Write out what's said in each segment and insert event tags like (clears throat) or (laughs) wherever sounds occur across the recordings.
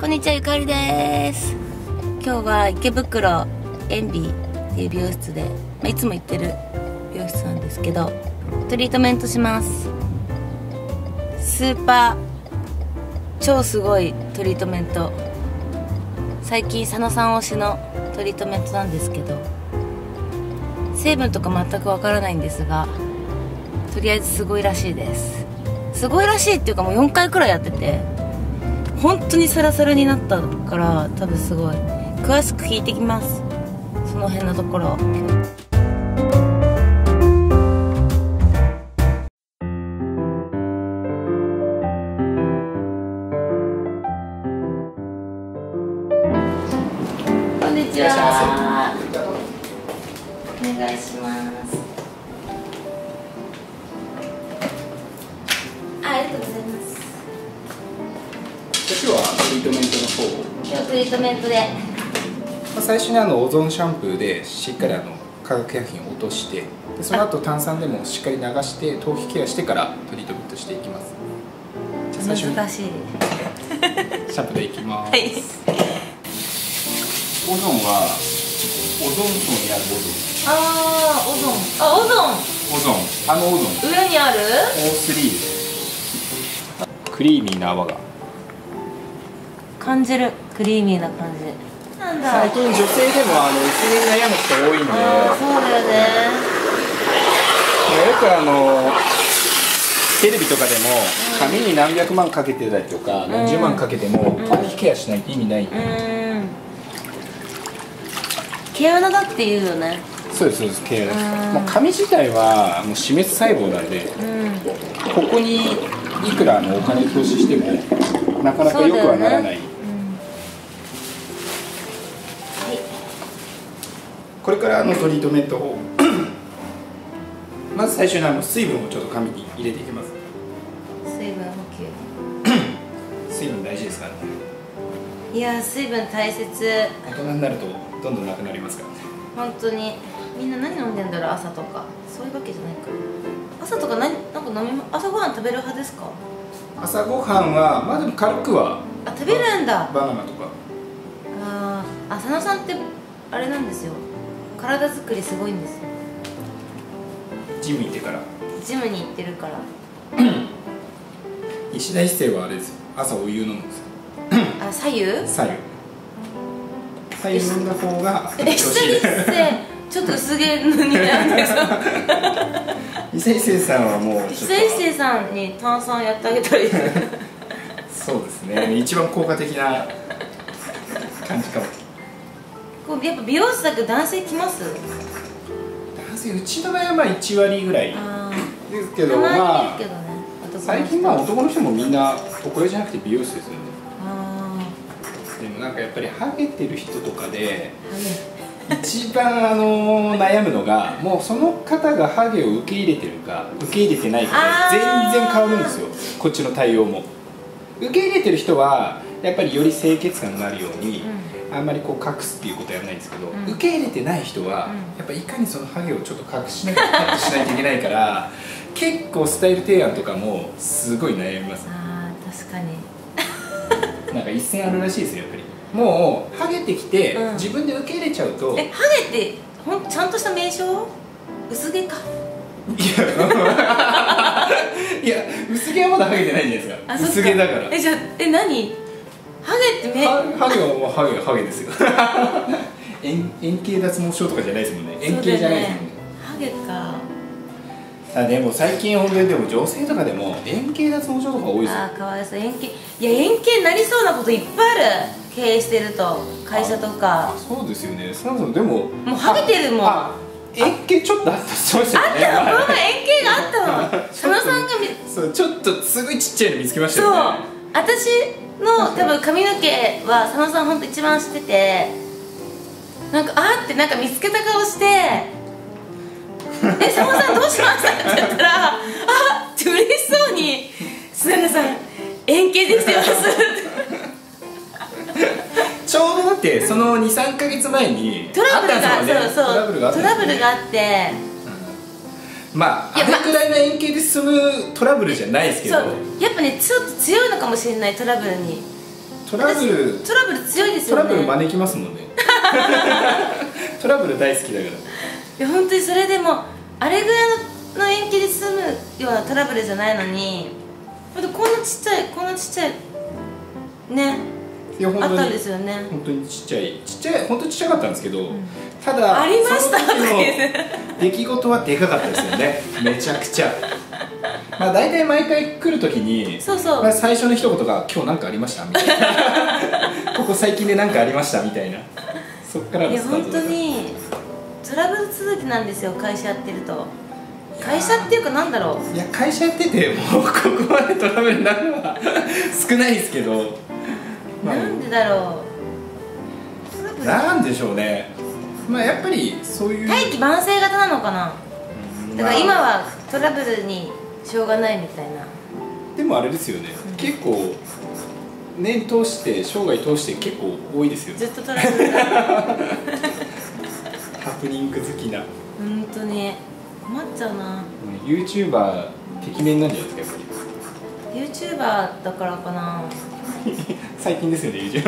こんにちはゆかりです。今日は池袋エンビーっていう美容室で、まあ、いつも行ってる美容室なんですけどトリートメントします。スーパー超すごいトリートメント。最近佐野さん推しのトリートメントなんですけど成分とか全くわからないんですがとりあえずすごいらしいです。すごいらしいっていうかもう4回くらいやってて本当にサラサラになったから多分すごい。詳しく聞いてきます。その辺のところ。こんにちは。お願いします。今日はトリートメントの方を、今日トリートメントで。まあ、最初にあのオゾンシャンプーでしっかりあの化学薬品を落としてでその後炭酸でもしっかり流して頭皮ケアしてからトリートメントしていきます。難しい。シャンプーでいきます、はい。オゾンはオゾン層にあるあーオゾン。あオゾオゾン。オゾン。あのオゾン。ン上にある？O3 ですクリーミーな泡が感じるクリーミーな感じ。なんだ。最近女性でもあの薄毛に悩む人多いんで。ああそうだよね。よくあのテレビとかでも髪に何百万かけてたりとか何十万かけても頭皮ケアしないと意味ない、うーん。毛穴だって言うよね。そうですそうですケアですうん。もう髪自体はもう死滅細胞なんでうん。ここにいくらあのお金投資してもなかなか良くはならない、はこれからあのトリートメントを (coughs) まず最初にあの水分をちょっと髪に入れていきます。水分補 (coughs) 水分大事ですからね。給いやー水分大切。大人になるとどんどんなくなりますから。ね本当に。みんな何飲んでんだろう朝とか。そういうわけじゃないか朝とか何なんか飲みま朝ごはん食べる派ですか？朝ごはんはまあでも軽くはあ食べるんだ。バナナとか。あーあ佐野さんってあれなんですよ体作りすごいんですよ。ジム行ってから。ジムに行ってるから。石 (clears throat) 田一生はあれですよ。朝お湯飲むんですよ。あ左右？左右。左右飲んだ方がえ調子いい。下にってちょっと薄毛になるんですよ。石 (laughs) 田一生さんはもうちょっ久一生さんに炭酸やってあげたらいいとそうですね。一番効果的な感じかもこうやっぱ美容室だけど男性来ます？男性うちの場合はまあ1割ぐらいあですけどまあ最近まあ男の人もみんなお声じゃなくて美容室ですよね。あでもなんかやっぱりハゲてる人とかで一番あの悩むのがもうその方がハゲを受け入れてるか受け入れてないかで全然変わるんですよ。こっちの対応も。受け入れてる人はやっぱりより清潔感があるように、あんまりこう隠すっていうことはやらないんですけど、うん。受け入れてない人は、うん。やっぱいかにそのハゲをちょっと隠しなきゃしないといけないから結構スタイル提案とかもすごい悩みますあー確かに。なんか一線あるらしいですよやっぱり。もうハゲてきて、うん。自分で受け入れちゃうとえハゲってほんちゃんとした名称薄毛か。いや (laughs) 薄毛はまだハゲてないじゃないですか。薄毛だから。えじゃあえ何？ハゲって目ハハゲはもうハゲハゲですよ。(laughs) 円円形脱毛症とかじゃないですもんね。円形じゃないですもんね。ハゲか。あでも最近本当にでも女性とかでも円形脱毛症とか多いですよ。あーかわいそう。円形いや円形になりそうなこといっぱいある。経営してると会社とか。あそうですよね。そもそもでももうハゲてるもん。ああ円形ちょっとあったそうですよね。あったのこの前円形があったわ (laughs) 佐野さんがみそうちょっとすごいちっちゃいの見つけましたそう。よね私の多分髪の毛は佐野さん本当一番知っててなんかあーってなんか見つけた顔して「え佐野さんどうしました?」って言ったら「あっ!」って嬉しそうに「須永さん円形できてます」(laughs) ちょうどだってその23か月前にトラブルがあっトラブルがああってまああれくらいの円形で進むトラブルじゃないですけど。そう。やっぱねちょっと強いのかもしれないトラブルに。トラブル私トラブル強いですトよね。ラブル招きますもんね。(laughs) トラブル大好きだから。いや本当にそれでもあれぐらいのの延期で済むようなトラブルじゃないのにこんなちっちゃいこんなちっちゃいねいや本当にあったんですよね。本当にちっちゃいちっちゃい本当にちっちゃかったんですけど、ただありましたその時の出来事はでかかったですよね。めちゃくちゃ。まあ大体毎回来る時にそうそう。まあ、最初の一言が「今日何かありました?」みたいな。(laughs) ここ最近で何かありました？みたいな。そっからのいや本スタートだから当にトラブル続きなんですよ会社やってると。会社っていうかなんだろう。いや会社やっててもうここまでトラブルになるのは少ないですけど、まあなんでだろう。なんでしょうね。まあやっぱりそういう大器晩成型なのかな？うん。だから今まあはトラブルにしょうがないみたいな。でもあれですよね、結構年通して生涯通して結構多いですよね。ずっとトラブルだハプニング好きな。本当に。困っちゃうな。YouTuber 適面なんじゃないですかやっぱり。YouTuber だからかな (laughs) 最近ですよね (laughs)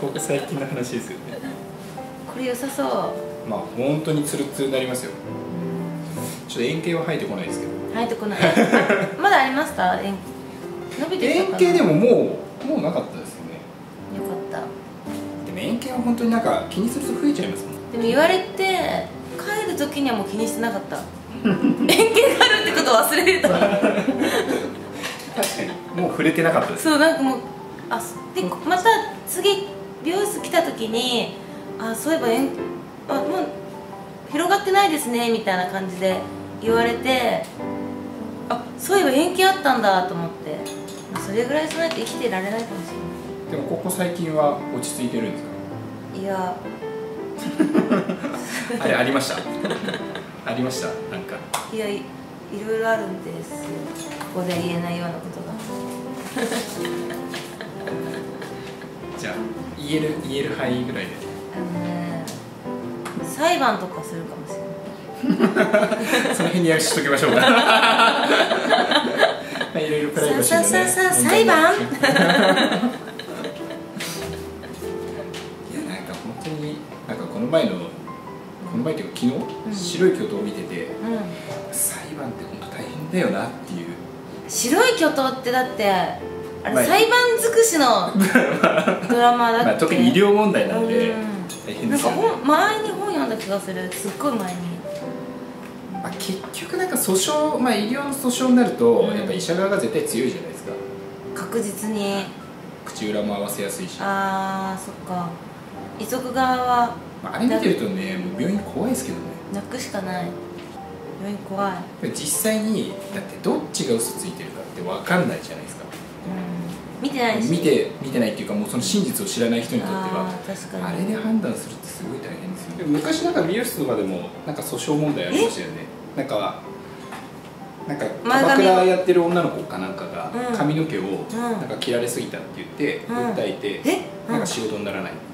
ここ最近の話ですよね。これ良さそう。まあ本当にツルツルになりますよ。ちょっと円形は生えてこないですけど。入ってこない。あまだありました？円伸びてきたかな？円形でももうもうなかったですよね。よかっでも円形は本当になんか気にすると増えちゃいますもん。たでも言われて帰る時にはもう気にしてなかった。円形があるってことを忘れてた確かに。もう触れてなかったですそうなんかもうあでまた次美容室来た時にあそういえば円あもう広がってないですねみたいな感じで言われてあそういえば延期あったんだと思ってまあそれぐらいしないと生きてられないかもしでもここ最近は落ち着いてるんですか？れないいや。(laughs) あれありました？(laughs) ありました？なんか。いやいいろいろあるんです。よここで言えないようなことが。(laughs) じゃあ言える言える範囲ぐらいで。あ裁判とかするかもしれない。(laughs) その辺にしときましょうか。(laughs) まあいろいろプライバシーのねさあさあさ裁判？いやなんか本当になんかこの前のこの前っていうか昨日、うん。白い巨塔を見ててうん。裁判って本当大変だよなっていう。白い巨塔ってだってあれ、まあ裁判尽くしの (laughs) ドラマだっけ、まあ、特に医療問題なんでうん。大変なんかですよね、本前に本読んだ気がする。すっごい前に。まあ、結局なんか訴訟、まあ、医療の訴訟になると、うん。やっぱ医者側が絶対強いじゃないですか。確実に。口裏も合わせやすいし。あ,、あーそっか。遺族側はまあ、あれ見てるとねもう病院怖いですけどね。泣くしかない。病院怖い。実際にだってどっちが嘘ついてるかって分かんないじゃないですか。うん。見てないし。見て見てないっていうかもうその真実を知らない人にとっては。あー確かに。あれで判断するってすごい大変ですよでも昔なんか美容室とかでもなんか訴訟問題ありましたよね。なんかなんかキャバクラやってる女の子かなんかがうん髪の毛をん。なんか切られすぎたって言ってうん。訴えてなんか仕事にならない。みたいな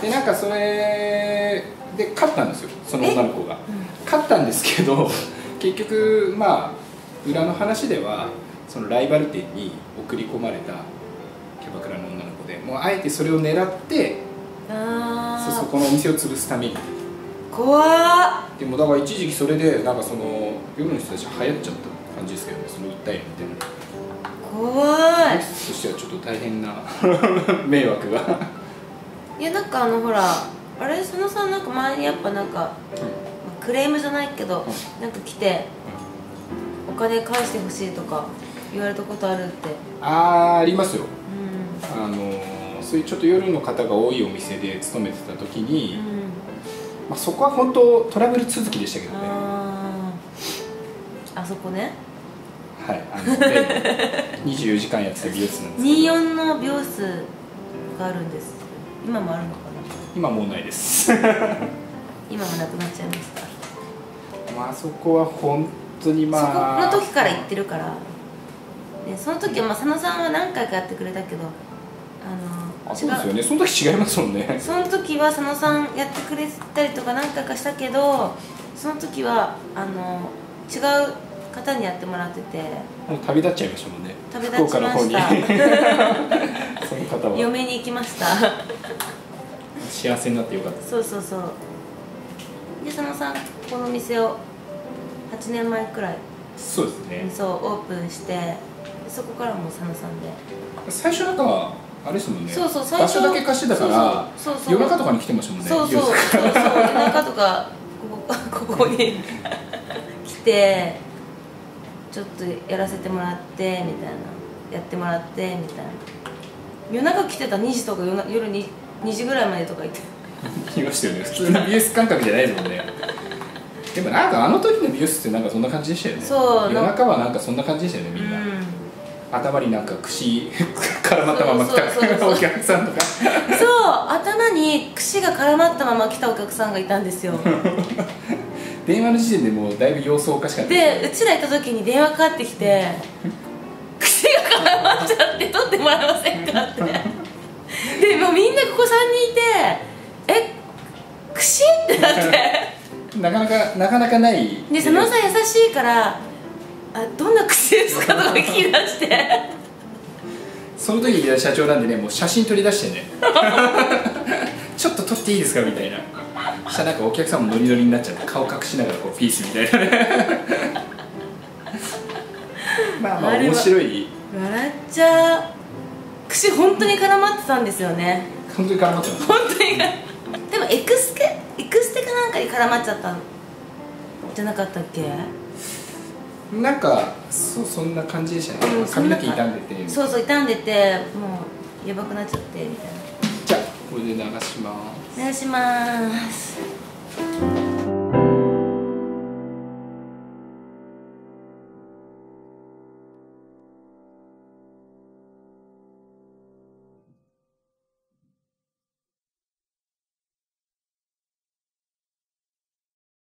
でなんかそれで勝ったんですよその女の子が。勝ったんですけど (laughs) 結局まあ裏の話ではそのライバル店に送り込まれたキャバクラの女の子でもうあえてそれを狙ってあそうそあこのお店を潰すために。怖っ。でもだから一時期それでなんかその夜の人たち流行っちゃった感じですけどねその訴えるみたいな。怖い。としてはちょっと大変な (laughs) 迷惑が、いやなんかあのほらあれそのさんなんか前にやっぱなんかクレームじゃないけど、なんか来て、お金返してほしいとか言われたことあるって。あーありますよ。うあのそういうちょっと夜の方が多いお店で勤めてた時に、ん、うん、まあ、そこは本当トラブル続きでしたけどね。あああそこね。はいあので (laughs) 24時間やってた美容室なんですけど。24の美容室があるんです今もあるのかな？今もうないです。(laughs) 今もなくなっちゃいました、まああそこは本当にまあそこの時から行ってるから。でその時はまあ佐野さんは何回かやってくれたけどあのあそうですよね。その時違いますもんね。(laughs) その時は佐野さんやってくれたりとか何回かしたけどその時はあの違う方にやってもらってて。もう旅立っちゃいましたもんね。旅立ちました。(laughs) その方は。嫁に行きました幸せになってよかった。そうそうそう。で佐野さんこの店を8年前くらい。そうですね。にそうオープンしてでそこからもう佐野さんで。最初なんかあれですもんね。そうそう最場初所だけ貸してたからそうそうそう夜中とかに来てましたもんね。そうそうそう。そう夜中とかここここに来てちょっとやらせてもらってみたいな。やってもらってみたいな。夜中来てた2時とか夜な夜に2時ぐらいまでとか言って。いましたよね。普通の美容室感覚じゃないですもんね。でもなんかあの時の美容室ってなんかそんな感じでしたよね。そう夜中はなんかそんな感じでしたよねみんな、う頭になんか串 (laughs) 絡まったまま来たお客さんとか。んそう頭に串が絡まったまま来たお客さんがいたんですよ。(laughs) 電話の時点でもうだいぶ様子おかしかったでうちら行った時に電話かかってきて「(laughs) 串が絡まっちゃって取ってもらえませんか?」ってでもうみんなここ3人いて「え串?」ってなってなかなかなかなかない。で佐野さん優しいから「あどんな串ですか?」とか聞き出して。その時に社長なんでねもう写真撮り出してね。(laughs) ちょっと撮っていいですかみたいな。そしたらなんかお客さんもノリノリになっちゃって顔隠しながらこうピースみたいなね。(laughs) まあまあ面白い。笑っちゃう。櫛本当に絡まってたんですよね。本当に絡まってます。本当に。でもエクステエクステかなんかに絡まっちゃったんじゃなかったっけ？なんかそそんな感じでしたね。うん髪の毛傷んでて。そうそう傷んでてもうやばくなっちゃってみたいな。じゃあこれで流します。お願いします